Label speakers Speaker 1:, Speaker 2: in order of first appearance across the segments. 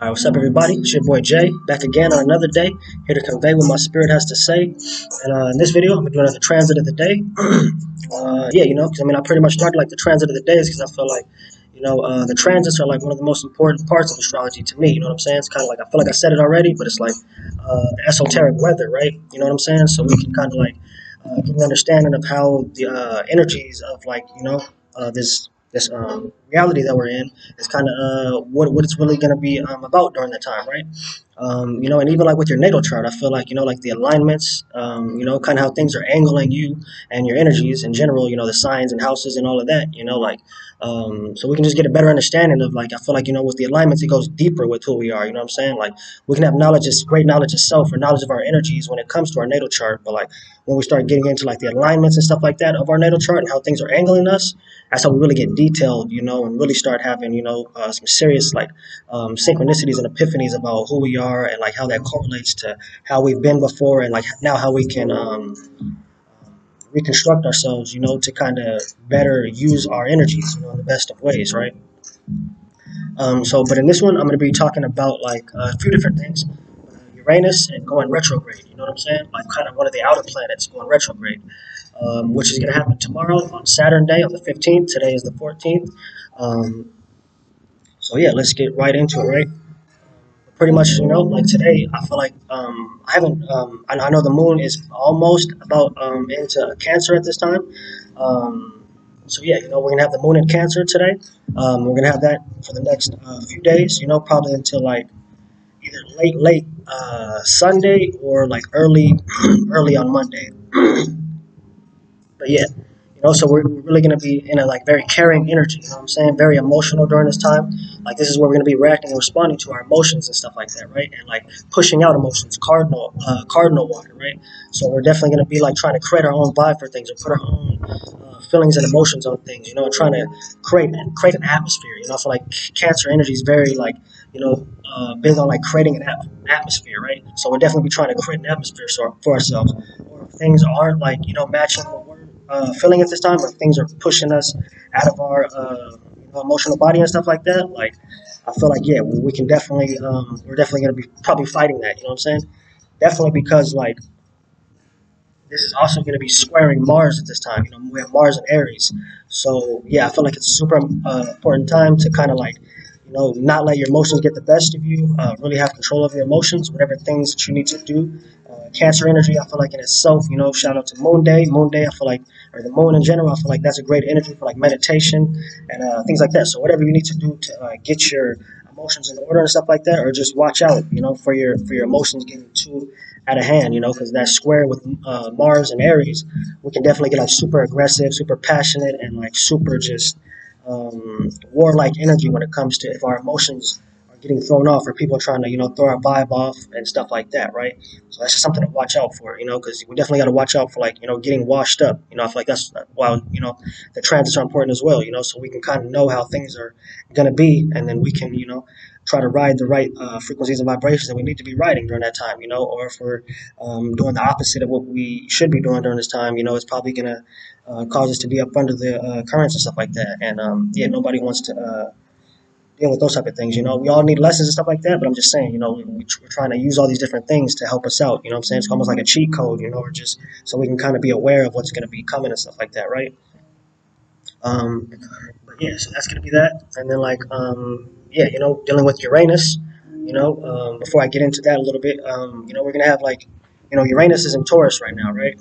Speaker 1: All right, what's up, everybody? It's your boy Jay, back again on another day, here to convey what my spirit has to say. And uh, in this video, I'm going to be doing the transit of the day. uh, yeah, you know, because I mean, I pretty much started like the transit of the days because I feel like, you know, uh, the transits are like one of the most important parts of astrology to me. You know what I'm saying? It's kind of like I feel like I said it already, but it's like uh, esoteric weather, right? You know what I'm saying? So we can kind of like uh, get an understanding of how the uh, energies of like you know this this um, reality that we're in is kind of uh, what, what it's really going to be um, about during that time, right? Um, you know, and even like with your natal chart, I feel like, you know, like the alignments, um, you know, kind of how things are angling you and your energies in general, you know, the signs and houses and all of that, you know, like, um, so we can just get a better understanding of like, I feel like, you know, with the alignments, it goes deeper with who we are, you know what I'm saying? Like, we can have knowledge, just great knowledge of self or knowledge of our energies when it comes to our natal chart, but like when we start getting into like the alignments and stuff like that of our natal chart and how things are angling us, that's how we really get detailed, you know, and really start having, you know, uh, some serious like um, synchronicities and epiphanies about who we are and like how that correlates to how we've been before and like now how we can um, reconstruct ourselves, you know, to kind of better use our energies, you know, in the best of ways, right? Um, so, but in this one, I'm going to be talking about like a few different things. Uranus and going retrograde, you know what I'm saying? Like kind of one of the outer planets going retrograde um, which is going to happen tomorrow on Saturn Day on the 15th. Today is the 14th. Um, so yeah, let's get right into it, right? Pretty much, you know, like today, I feel like um, I haven't. Um, I, I, know the moon is almost about um, into Cancer at this time. Um, so yeah, you know, we're gonna have the moon in Cancer today. we're gonna have that for the next uh, few days. You know, probably until like either late, late uh, Sunday or like early, early on Monday. But yeah, you know, so we're, really to be in a like very caring energy, you know what I'm saying? Very emotional during this time. Like this is where we're to be reacting and responding to our emotions and stuff like that, right? And like pushing out emotions, cardinal, uh, cardinal water, right? So we're definitely to be like trying to create our own vibe for things or put our own feelings and emotions on things, you know, trying to create create an atmosphere. You know, I feel like Cancer energy is very like you know uh, big on like creating an atmosphere, right? So we're definitely be trying to create an atmosphere for ourselves. Or if things aren't like you know matching what we're uh, feeling at this time, or things are pushing us out of our uh, emotional body and stuff like that, like I feel like yeah, we, we can definitely um, we're definitely gonna be probably fighting that. You know what I'm saying? Definitely because like this is also going to be squaring Mars at this time. You know, we have Mars and Aries, so yeah, I feel like it's a super uh, important time to kind of like you know, not let your emotions get the best of you. Uh, really have control of your emotions, whatever things that you need to do. Uh, cancer energy, I feel like in itself, you know, shout out to Moon Day. Moon Day, I feel like, or the moon in general, I feel like that's a great energy for like meditation and uh, things like that. So whatever you need to do to uh, get your emotions in order and stuff like that, or just watch out, you know, for your for your emotions getting too out of hand, you know, because that square with uh, Mars and Aries, we can definitely get like super aggressive, super passionate, and like super just um, warlike energy when it comes to if our emotions getting thrown off or people trying to, you know, throw our vibe off and stuff like that, right? So that's just something to watch out for, you know, because we definitely got to watch out for like, you know, getting washed up. You know, I feel like that's why, you know, the transits are important as well, you know, so we can kind of know how things are going to be and then we can, you know, try to ride the right uh, frequencies and vibrations that we need to be riding during that time, you know, or if we're um, doing the opposite of what we should be doing during this time, you know, it's probably going to uh, cause us to be up under the uh, currents and stuff like that. And um, yeah, nobody wants to uh, deal with those type of things. You know, we all need lessons and stuff like that. But I'm just saying, you know, we, are trying to use all these different things to help us out. You know, I'm saying it's almost like a cheat code. You know, or just so we can kind of be aware of what's going to be coming and stuff like that, right? Um, but yeah, so that's to be that. And then like um, yeah, you know, dealing with Uranus. You know, um, before I get into that a little bit, um, you know, we're going to have like, you know, Uranus is in Taurus right now, right?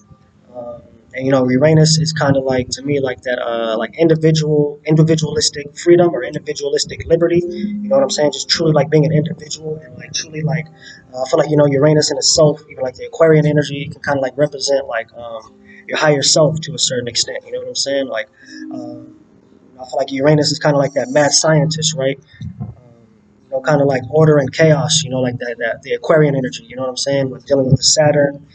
Speaker 1: Um, and you know Uranus is kind of like to me like that uh like individual individualistic freedom or individualistic liberty. You know what I'm saying? Just truly like being an individual and like truly like uh, I feel like you know Uranus in itself even like the Aquarian energy can kind of like represent like um your higher self to a certain extent. You know what I'm saying? Like um, I feel like Uranus is kind of like that mad scientist right? Um, you know kind of like order and chaos you know like that, that the Aquarian energy you know what I'm saying? With dealing with the Saturn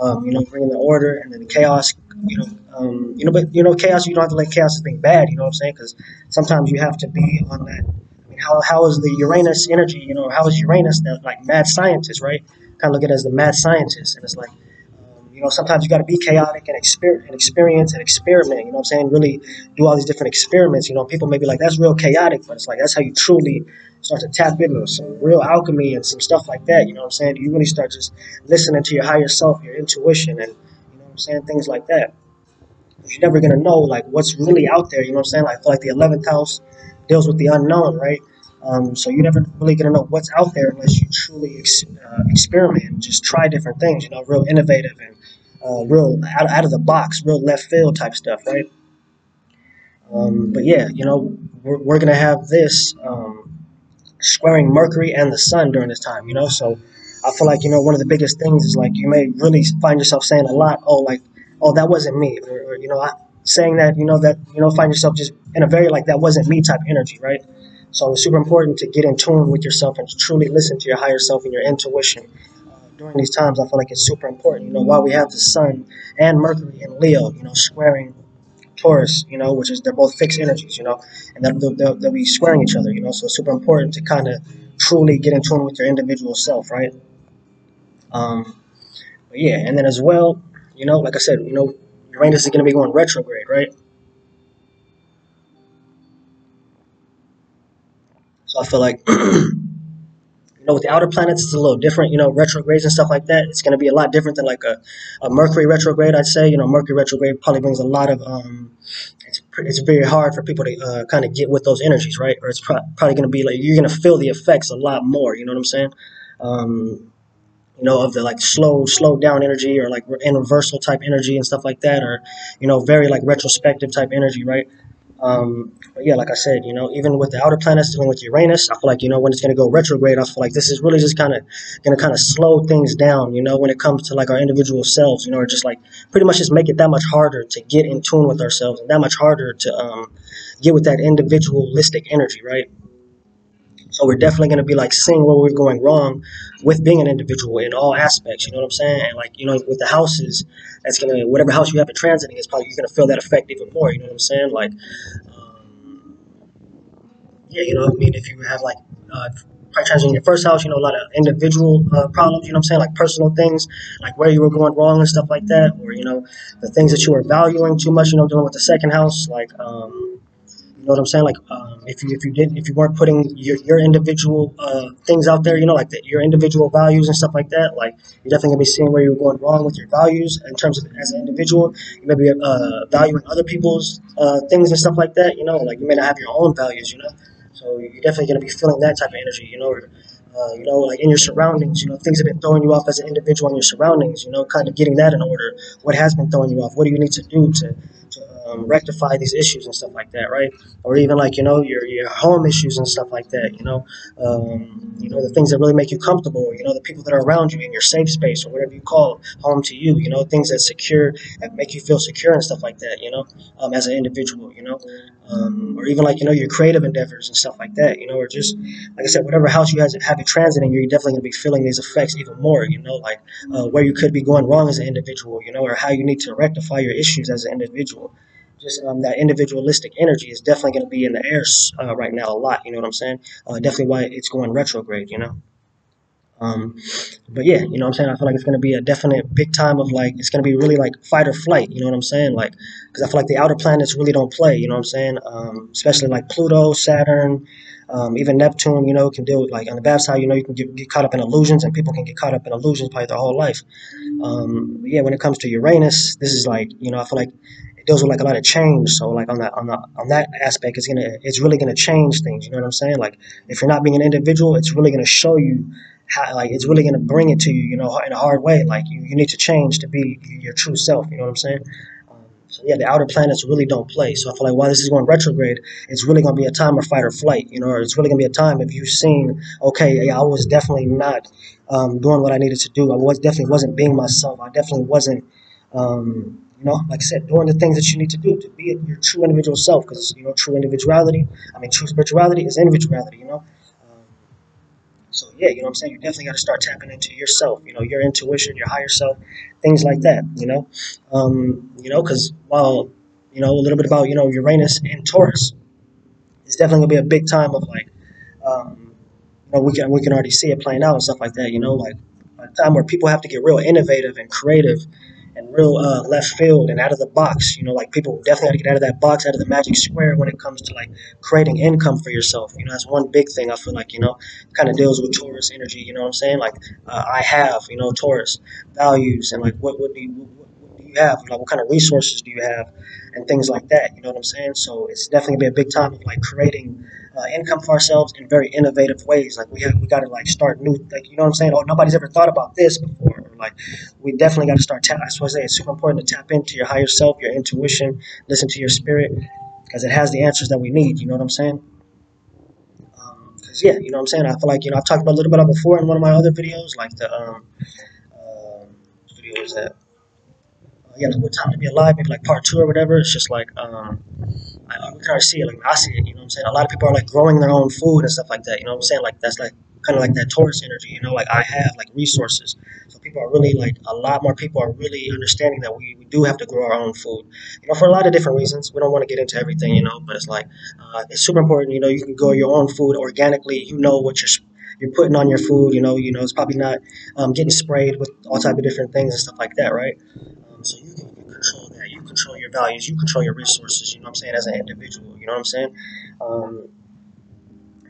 Speaker 1: um, you know, bringing the order and then chaos, you know, um, you know, but you know, chaos. You don't have to let chaos as being bad. You know what I'm saying? Because sometimes you have to be on that. I mean, how how is the Uranus energy? You know, how is Uranus that like mad scientist, right? Kind of look at it as the mad scientist, and it's like, you know, sometimes you got to be chaotic and, exper- and experience and experiment. You know what I'm saying? Really do all these different experiments. You know, people may be like, that's real chaotic, but it's like that's how you truly start to tap into some real alchemy and some stuff like that. You know what I'm saying? You really start just listening to your higher self, your intuition, and you know what I'm saying? Things like that. You're never gonna know like what's really out there. You know what I'm saying? Like I feel like the 11th house deals with the unknown, right? Um, so you're never really gonna know what's out there unless you truly ex- uh, experiment, just try different things. You know, real innovative and uh, real out, out of the box, real left field type stuff, right? Um, but yeah, you know, we're, we're gonna have this um, squaring Mercury and the Sun during this time. You know, so I feel like you know one of the biggest things is like you may really find yourself saying a lot. Oh, like oh that wasn't me, or, or you know, I, saying that you know that you know find yourself just in a very like that wasn't me type energy, right? So it's super important to get in tune with yourself and truly listen to your higher self and your intuition. Uh, during these times, I feel like it's super important. You know, while we have the Sun and Mercury in Leo, you know, squaring Taurus, you know, which is they're both fixed energies, you know, and they'll, they'll, they'll be squaring each other, you know. So it's super important to kind of truly get in tune with your individual self, right? Um, but yeah, and then as well, you know, like I said, you know, Uranus is going to be going retrograde, right? So I feel like, you know, with the outer planets, it's a little different. You know, retrogrades and stuff like that. It's going to be a lot different than like a, a Mercury retrograde. I'd say. You know, Mercury retrograde probably brings a lot of. Um, it's it's very hard for people to uh, kind of get with those energies, right? Or it's pro- probably going to be like you're going to feel the effects a lot more. You know what I'm saying? Um, you know, of the like slow, slow down energy or like in reversal type energy and stuff like that, or you know, very like retrospective type energy, right? Um, yeah, like I said, you know, even with the outer planets dealing with Uranus, I feel like you know when it's going to go retrograde, I feel like this is really just kind of going to kind of slow things down, you know, when it comes to like our individual selves, you know, or just like pretty much just make it that much harder to get in tune with ourselves and that much harder to um, get with that individualistic energy, right? So we're definitely going to be like seeing where we're going wrong with being an individual in all aspects. You know what I'm saying? And like you know, with the houses, that's gonna whatever house you have in transiting is probably you're gonna feel that effect even more. You know what I'm saying? Like, um, yeah, you know, I mean, if you have like uh, probably transiting your first house, you know, a lot of individual uh, problems. You know what I'm saying? Like personal things, like where you were going wrong and stuff like that, or you know, the things that you were valuing too much. You know, dealing with the second house, like. Um, you know what I'm saying? Like, um, if you if you did if you weren't putting your, your individual uh, things out there, you know, like the, your individual values and stuff like that, like you're definitely gonna be seeing where you're going wrong with your values in terms of as an individual. You may be uh, valuing other people's uh, things and stuff like that. You know, like you may not have your own values. You know, so you're definitely gonna be feeling that type of energy. You know. Or, uh, you know, like in your surroundings, you know, things have been throwing you off as an individual in your surroundings, you know, kind of getting that in order. What has been throwing you off? What do you need to do to, to um, rectify these issues and stuff like that, right? Or even like you know your your home issues and stuff like that. You know, um, you know the things that really make you comfortable. You know, the people that are around you in your safe space or whatever you call home to you. You know, things that secure that make you feel secure and stuff like that. You know, um, as an individual. You know, um, or even like you know your creative endeavors and stuff like that. You know, or just like I said, whatever house you have, have it transiting, you're definitely to be feeling these effects even more. You know, like uh, where you could be going wrong as an individual. You know, or how you need to rectify your issues as an individual just um, that individualistic energy is definitely going to be in the air uh, right now a lot. You know what I'm saying? Uh, definitely why it's going retrograde. You know. Um, but yeah, you know what I'm saying? I feel like it's going to be a definite big time of like, it's going to be really like fight or flight, you know what I'm saying? Like, because I feel like the outer planets really don't play, you know what I'm saying? Um, especially like Pluto, Saturn, um, even Neptune, you know, can deal with like on the bad side, you know, you can get, get caught up in illusions and people can get caught up in illusions probably their whole life. Um, yeah, when it comes to Uranus, this is like, you know, I feel like it deals with like a lot of change. So like on that on that on that aspect, it's gonna it's really gonna change things. You know what I'm saying? Like if you're not being an individual, it's really gonna show you how like it's really gonna bring it to you. You know, in a hard way. Like you, you need to change to be your true self. You know what I'm saying? Um, so yeah, the outer planets really don't play. So I feel like while this is going retrograde, it's really gonna be a time of fight or flight. You know, or it's really gonna be a time if you've seen, okay, I was definitely not um, doing what I needed to do. I was definitely wasn't being myself. I definitely wasn't. Um, you know, like I said, doing the things that you need to do to be your true individual self. Because you know, true individuality. I mean, true spirituality is individuality. You know. Um, so yeah, you know what I'm saying. You definitely got to start tapping into yourself. You know, your intuition, your higher self, things like that. You know, um, you know, because while you know a little bit about you know Uranus and Taurus, it's definitely gonna be a big time of like, um, you know, we can we can already see it playing out and stuff like that. You know, like a time where people have to get real innovative and creative and real uh, left field and out of the box. You know, like people definitely got to get out of that box, out of the magic square when it comes to like creating income for yourself. You know, that's one big thing I feel like, you know, kind of deals with Taurus energy. You know what I'm saying? Like, uh, I have, you know, Taurus values and like what, what do you, what, what do you have? Like, what kind of resources do you have? And things like that. You know what I'm saying? So it's definitely be a big time of like creating uh, income for ourselves in very innovative ways. Like we have, we got to like start new, like you know what I'm saying? Oh, nobody's ever thought about this before. Or like we definitely got to start. Tap, that's why I say it's super important to tap into your higher self, your intuition, listen to your spirit, because it has the answers that we need. You know what I'm saying? Because um, yeah, you know what I'm saying. I feel like you know I've talked about a little bit about before in one of my other videos, like the um, uh, video is that uh, yeah, like what time to be alive, maybe like part two or whatever. It's just like um, I, already see it. Like I see it. You know what I'm saying? A lot of people are like growing their own food and stuff like that. You know what I'm saying? Like that's like kind of like that Taurus energy. You know, like I have like resources. So people are really like a lot more people are really understanding that we, we do have to grow our own food. You know, for a lot of different reasons. We don't want to get into everything. You know, but it's like uh, it's super important. You know, you can grow your own food organically. You know what you're you're putting on your food. You know, you know it's probably not um, getting sprayed with all type of different things and stuff like that, right? Um, so you can control your values. You control your resources. You know what I'm saying? As an individual. You know what I'm saying? Um,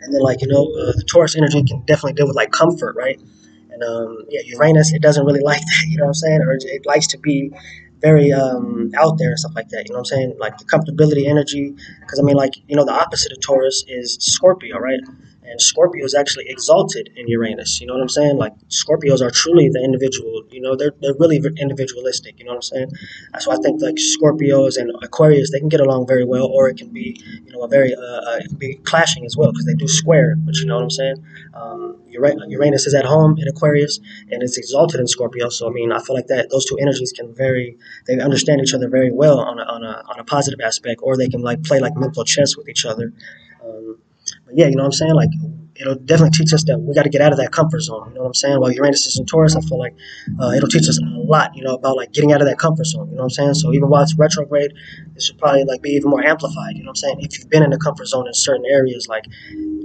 Speaker 1: and then like you know, uh, the Taurus energy can definitely deal with like comfort, right? And um, yeah, Uranus, it doesn't really like that. You know what I'm saying? Or it likes to be very um, out there and stuff like that. You know what I'm saying? Like the comfortability energy. Because I mean, like you know, the opposite of Taurus is Scorpio, right? And Scorpio is actually exalted in Uranus. You know what I'm saying? Like Scorpios are truly the individual. You know, they're they're really individualistic. You know what I'm saying? So I think like Scorpios and Aquarius they can get along very well, or it can be you know a very uh, uh it can be clashing as well because they do square. But you know what I'm saying? Um, Uranus is at home in Aquarius and it's exalted in Scorpio. So I mean, I feel like that those two energies can very they understand each other very well on a, on a, on a positive aspect, or they can like play like mental chess with each other. Um, yeah, you know what I'm saying? Like, it'll definitely teach us that we got to get out of that comfort zone. You know what I'm saying? While Uranus is in Taurus, I feel like uh, it'll teach us a lot, you know, about like getting out of that comfort zone. You know what I'm saying? So even while it's retrograde, this should probably like be even more amplified. You know what I'm saying? If you've been in the comfort zone in certain areas, like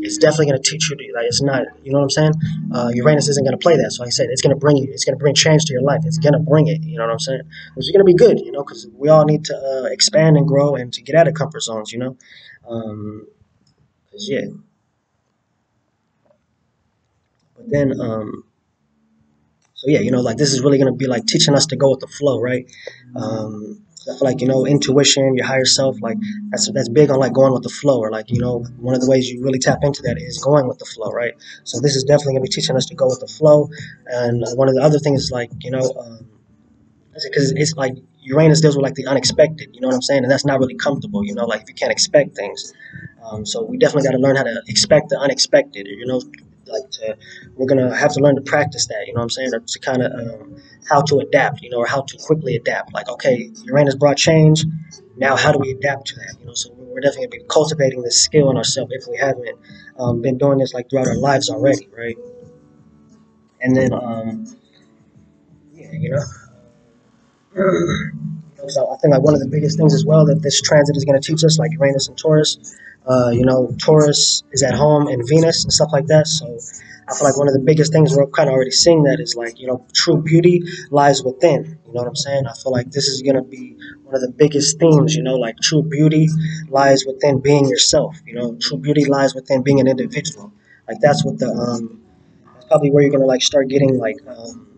Speaker 1: it's definitely going to teach you to like it's not. You know what I'm saying? Uh, Uranus isn't going to play that. So like I said, it's going to bring you. It's going to bring change to your life. It's going to bring it. You know what I'm saying? Which is going to be good. You know, because we all need to uh, expand and grow and to get out of comfort zones. You know. Um, yeah. But then, um, so yeah, you know, like this is really gonna be like teaching us to go with the flow, right? Um, I feel like you know, intuition, your higher self, like that's that's big on like going with the flow, or like you know, one of the ways you really tap into that is going with the flow, right? So this is definitely gonna be teaching us to go with the flow. And one of the other things, is like you know, um, because it's like Uranus deals with like the unexpected, you know what I'm saying? And that's not really comfortable, you know, like if you can't expect things. Um, so we definitely got to learn how to expect the unexpected, you know, like to, we're gonna have to learn to practice that. You know what I'm saying? Or to kind of um, how to adapt. You know, or how to quickly adapt. Like, okay, Uranus brought change. Now, how do we adapt to that? You know, so we're definitely gonna be cultivating this skill in ourselves if we haven't um, been doing this like throughout our lives already, right? And then, um, yeah, you know. So I think like one of the biggest things as well that this transit is going to teach us, like Uranus and Taurus, uh, you know, Taurus is at home in Venus and stuff like that. So I feel like one of the biggest things we're kind of already seeing that is like, you know, true beauty lies within. You know what I'm saying? I feel like this is going to be one of the biggest themes, you know, like true beauty lies within being yourself. You know, true beauty lies within being an individual. Like that's what the, um, that's probably where you're going to like start getting like, um,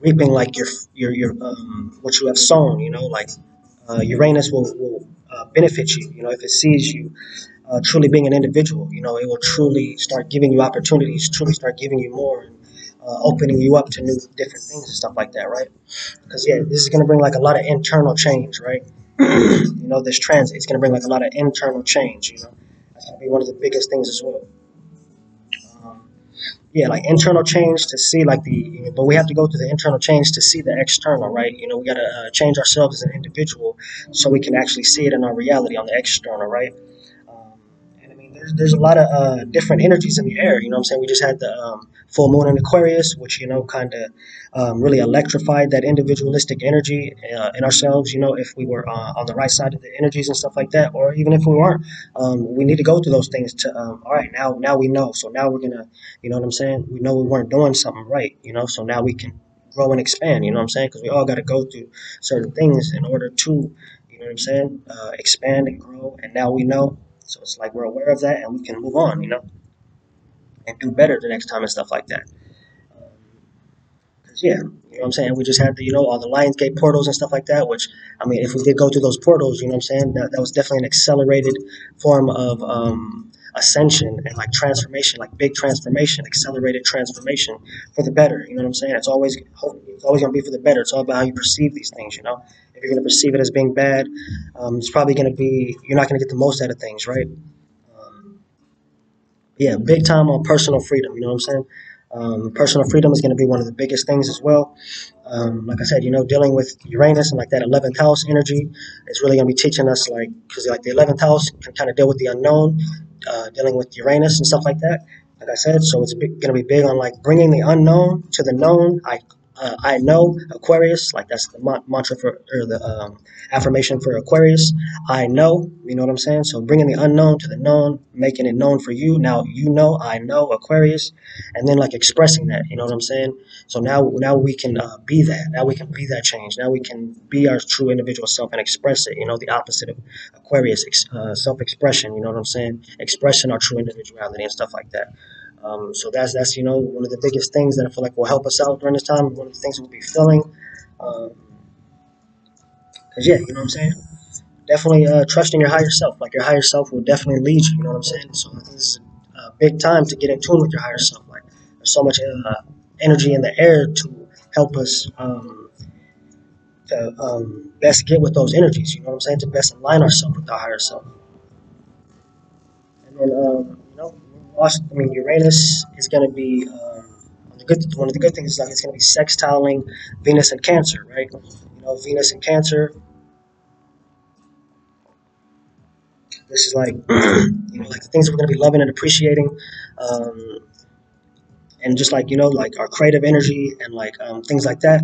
Speaker 1: reaping like your, your, your, um, what you have sown, you know, like, uh, Uranus will, will uh, benefit you, you know, if it sees you uh, truly being an individual. You know, it will truly start giving you opportunities, truly start giving you more, and uh, opening you up to new different things and stuff like that, right? Because yeah, this is to bring like a lot of internal change, right? you know, this transit is to bring like a lot of internal change. You know, that's to be one of the biggest things as well. Yeah, like internal change to see like the, but we have to go through the internal change to see the external, right? You know, we got to uh, change ourselves as an individual so we can actually see it in our reality on the external, right? There's, there's a lot of uh, different energies in the air. You know what I'm saying? We just had the um, full moon in Aquarius, which, you know, kind of um, really electrified that individualistic energy uh, in ourselves. You know, if we were uh, on the right side of the energies and stuff like that, or even if we weren't, um, we need to go through those things to, um, all right, now, now we know. So now we're going to, you know what I'm saying? We know we weren't doing something right, you know, so now we can grow and expand. You know what I'm saying? Because we all got to go through certain things in order to, you know what I'm saying, uh, expand and grow. And now we know, so it's like we're aware of that and we can move on. You know, and do better the next time and stuff like that. Because yeah, you know what I'm saying. We just had the, you know, all the Lionsgate portals and stuff like that. Which I mean, if we did go through those portals, you know what I'm saying, that, that was definitely an accelerated form of. Um, ascension and like transformation, like big transformation, accelerated transformation for the better. You know what I'm saying? It's always it's always gonna be for the better. It's all about how you perceive these things. You know, if you're gonna perceive it as being bad, um, it's probably gonna be you're not gonna get the most out of things, right? Um, yeah, big time on personal freedom. You know what I'm saying? Um, personal freedom is going to be one of the biggest things as well. Um, like I said, you know, dealing with Uranus and like that 11th house energy is really going to be teaching us, like, because like the 11th house can kind of deal with the unknown, uh, dealing with Uranus and stuff like that. Like I said, so it's going to be big on like bringing the unknown to the known. I uh, I know Aquarius, like that's the mantra for or the um, affirmation for Aquarius. I know, you know what I'm saying? So bringing the unknown to the known, making it known for you. Now you know, I know Aquarius, and then like expressing that, you know what I'm saying? So now, now we can uh, be that. Now we can be that change. Now we can be our true individual self and express it. You know, the opposite of Aquarius, uh, self-expression. You know what I'm saying? Expressing our true individuality and stuff like that. Um, so that's that's you know one of the biggest things that I feel like will help us out during this time. One of the things we'll be feeling. Um, Cause yeah, you know what I'm saying. Definitely uh, trusting your higher self. Like your higher self will definitely lead you. You know what I'm saying. So this is a big time to get in tune with your higher self. Like there's so much uh, energy in the air to help us um, to um, best get with those energies. You know what I'm saying. To best align ourselves with our higher self. And then um, you know lost. I mean, Uranus is going to be um, good. One of the good things is like it's going to be sextiling Venus and Cancer, right? You know, Venus and Cancer. This is like, you know, like the things we're going to be loving and appreciating, um, and just like you know, like our creative energy and like um, things like that.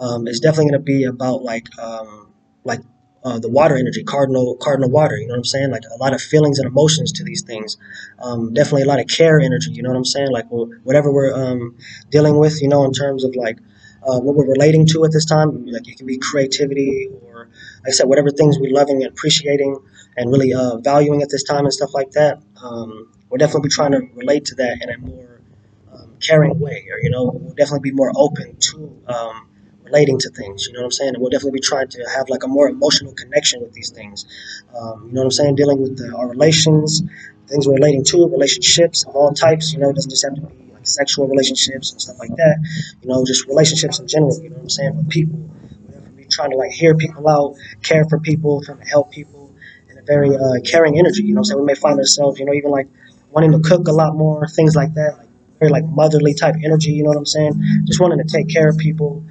Speaker 1: Um, is definitely going to be about like um, like uh, the water energy, cardinal cardinal water. You know what I'm saying? Like a lot of feelings and emotions to these things. Um, definitely a lot of care energy. You know what I'm saying? Like whatever we're um, dealing with, you know, in terms of like uh, what we're relating to at this time. Like it can be creativity or, like I said, whatever things we're loving and appreciating and really uh, valuing at this time and stuff like that. Um, we'll definitely be trying to relate to that in a more um, caring way, or you know, we'll definitely be more open to um, relating to things. You know what I'm saying? And we'll definitely be trying to have like a more emotional connection with these things. Um, you know what I'm saying? Dealing with the, our relations, things we're relating to, relationships of all types. You know, it doesn't just have to be like sexual relationships and stuff like that. You know, just relationships in general. You know what I'm saying? With people, definitely be trying to like hear people out, care for people, trying to help people in a very uh, caring energy. You know what I'm saying? We may find ourselves, you know, even like wanting to cook a lot more, things like that. Like, very like motherly type energy, you know what I'm saying? Just wanting to take care of people,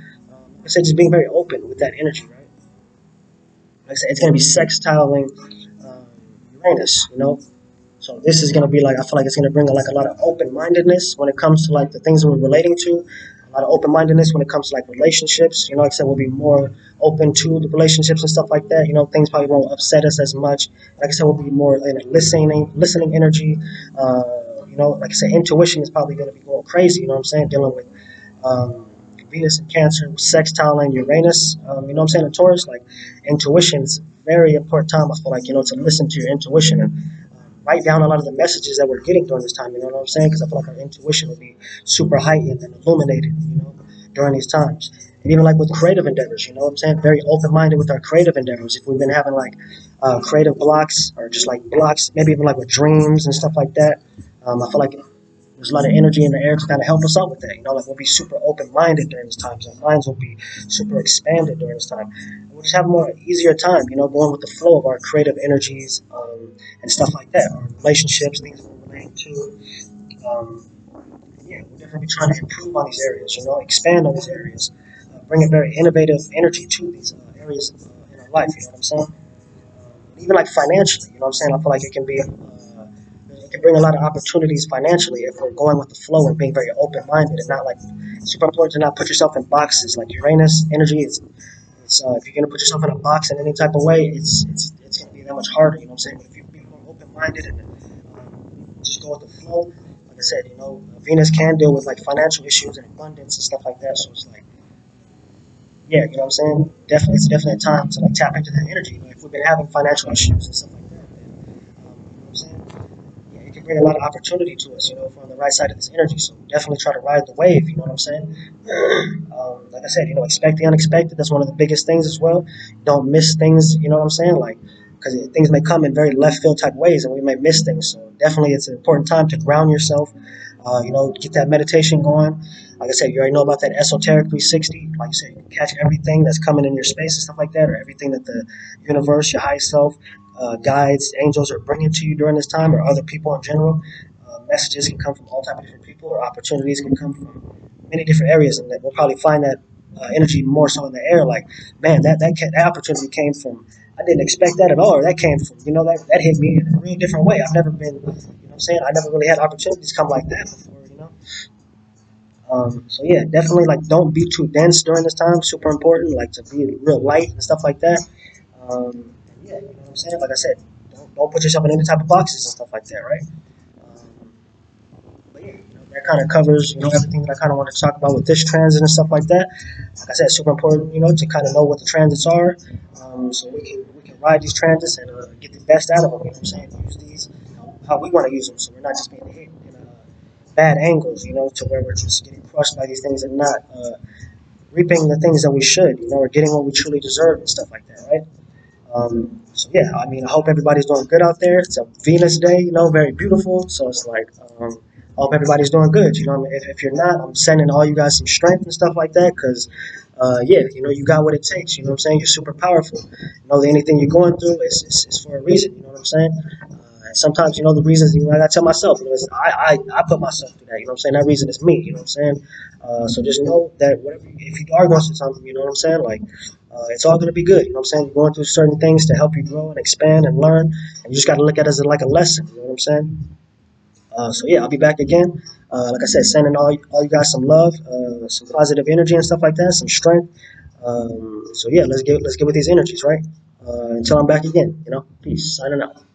Speaker 1: I said, just being very open with that energy, right? Like I said, it's going to be sextiling um, Uranus, you know? So this is going to be like, I feel like it's going to bring like a lot of open-mindedness when it comes to like the things we're relating to, a lot of open-mindedness when it comes to like relationships. You know, like I said, we'll be more open to the relationships and stuff like that. You know, things probably won't upset us as much. Like I said, we'll be more in a listening, listening energy. Uh, you know, like I said, intuition is probably going to be going crazy. You know what I'm saying? Dealing with um, Venus and Cancer, sextile and Uranus. Um, you know what I'm saying? In Taurus, like intuition is a very important time. I feel like, you know, to listen to your intuition and uh, write down a lot of the messages that we're getting during this time. You know what I'm saying? Because I feel like our intuition will be super heightened and illuminated, you know, during these times. And even like with creative endeavors, you know what I'm saying? Very open minded with our creative endeavors. If we've been having like uh, creative blocks or just like blocks, maybe even like with dreams and stuff like that, um, I feel like there's a lot of energy in the air to kind of help us out with that. You know, like we'll be super open minded during this time. Our minds will be super expanded during this time. And we'll just have a more easier time, you know, going with the flow of our creative energies um, and stuff like that. Our relationships, things we're relating to. Um, yeah, we'll definitely be trying to improve on these areas, you know, expand on these areas, uh, bring a very innovative energy to these uh, areas uh, in our life, you know what I'm saying? Um, even like financially, you know what I'm saying? I feel like it can be can bring a lot of opportunities financially if we're going with the flow and being very open minded and not like super important to not put yourself in boxes. Like Uranus energy is, it's, uh, if you're gonna put yourself in a box in any type of way, it's it's it's gonna be that much harder. You know what I'm saying? But if you be more open minded and um, just go with the flow, like I said, you know, Venus can deal with like financial issues and abundance and stuff like that. So it's like yeah, you know what I'm saying? Definitely, it's definitely a time to like tap into that energy. Know, if we've been having financial issues and stuff like that, then, um, you know what I'm saying? Yeah, it can bring a lot of opportunity to us, you know, if we're on the right side of this energy. So definitely try to ride the wave, you know what I'm saying? um, like I said, you know, expect the unexpected. That's one of the biggest things as well. Don't miss things, you know what I'm saying? Like, because things may come in very left field type ways and we may miss things. So definitely it's an important time to ground yourself, uh, you know, get that meditation going. Like I said, you already know about that esoteric 360. Like you said, you can catch everything that's coming in your space and stuff like that, or everything that the universe, your high self, uh, guides, angels are bringing to you during this time, or other people in general. Uh, messages can come from all type of different people, or opportunities can come from many different areas, and we'll probably find that uh, energy more so in the air. Like, man, that that, that opportunity came from I didn't expect that at all, or that came from you know that that hit me in a real different way. I've never been, you I'm saying I never really had opportunities come like that before, you know. Um, so yeah, definitely like don't be too dense during this time. Super important, like to be real light and stuff like that. Um, yeah, you know what I'm saying. Like I said, don't, don't put yourself in any type of boxes and stuff like that, right? Um, but yeah, that kind of covers you know everything that I kind of want to talk about with this transit and stuff like that. Like I said, super important, you know, to kind of know what the transits are, um, so we can we can ride these transits and uh, get the best out of them. You know what I'm saying? Use these how we want to use them, so we're not just being hit in bad angles, you know, to where we're just getting crushed by these things and not uh, reaping the things that we should, you know, or getting what we truly deserve and stuff like that, right? Um, so yeah, I mean, I hope everybody's doing good out there. It's a Venus day, you know, very beautiful. So it's like, um, I hope everybody's doing good. You know, if, if you're not, I'm sending all you guys some strength and stuff like that because, uh, yeah, you know, you got what it takes. You know what I'm saying? You're super powerful. You know, anything you're going through is, is, is for a reason. You know what I'm saying? And sometimes, you know, the reasons, you know, I tell myself, you know, I, I, I put myself through that, you know what I'm saying? That reason is me, you know what I'm saying? Uh, so just know that whatever, if you are going through something, you know what I'm saying? Like, uh, it's all going to be good, you know what I'm saying? You're going through certain things to help you grow and expand and learn, and you just got to look at it as like a lesson, you know what I'm saying? Uh, so yeah, I'll be back again. Uh, like I said, sending all, all you guys some love, uh, some positive energy and stuff like that, some strength. Um, so yeah, let's get let's get with these energies, right? Uh, until I'm back again, you know. Peace. Signing out.